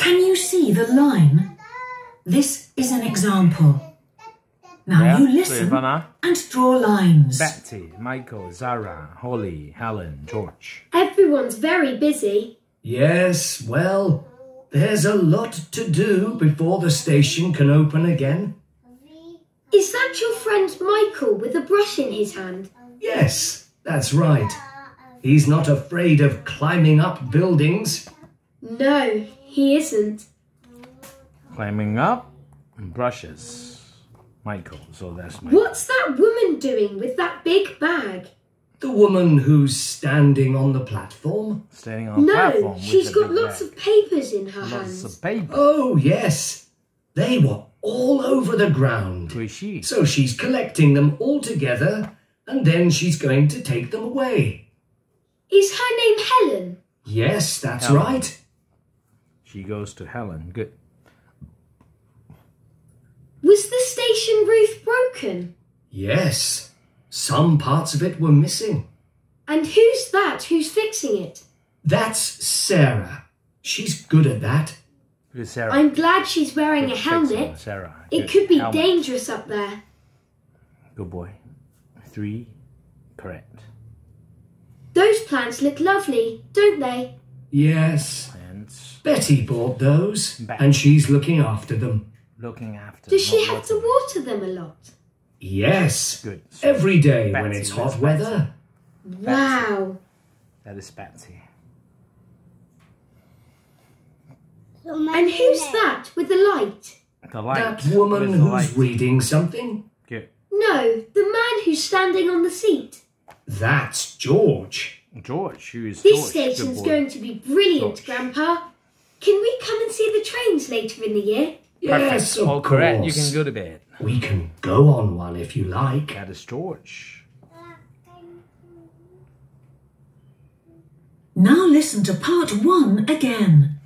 Can you see the line? This is an example. Now Yeah, you listen and draw lines. Betty, Michael, Zara, Holly, Helen, George. Everyone's very busy. Yes, well, there's a lot to do before the station can open again. Is that your friend Michael with a brush in his hand? Yes, that's right. He's not afraid of climbing up buildings. No, he isn't. Climbing up and brushes. Michael, so that's my What's that woman doing with that big bag? The woman who's standing on the platform? standing on the platform. No, she's got lots bag. of papers in her lots hands. of paper. Oh, yes. They were all over the ground. Who is she? So she's collecting them all together and then she's going to take them away. Is her name Helen? Yes, that's Helen. right. She goes to Helen. Good. Was the station roof broken? Yes. Some parts of it were missing. And who's that who's fixing it? That's Sarah. She's good at that. Who is Sarah? I'm glad she's wearing a Good fixing, helmet. Sarah. It could be Helmet. dangerous up there. Good boy. Three. Correct. Those plants look lovely, don't they? Yes. And Betty bought those Back. and she's looking after them. looking after. Does she have to watering. water them a lot? Yes. Good. So Every day when it's hot weather. Wow. That is Betsy. And who's that with the light? The light. That woman the who's light. reading something. Good. No, the man who's standing on the seat. That's George. George. Who is This George? Good station's boy. going to be brilliant, George. Grandpa. Can we come and see the trains later in the year? Yes, of All course. correct. You can go to bed. We can go on one if you like. That is George. Now listen to part one again.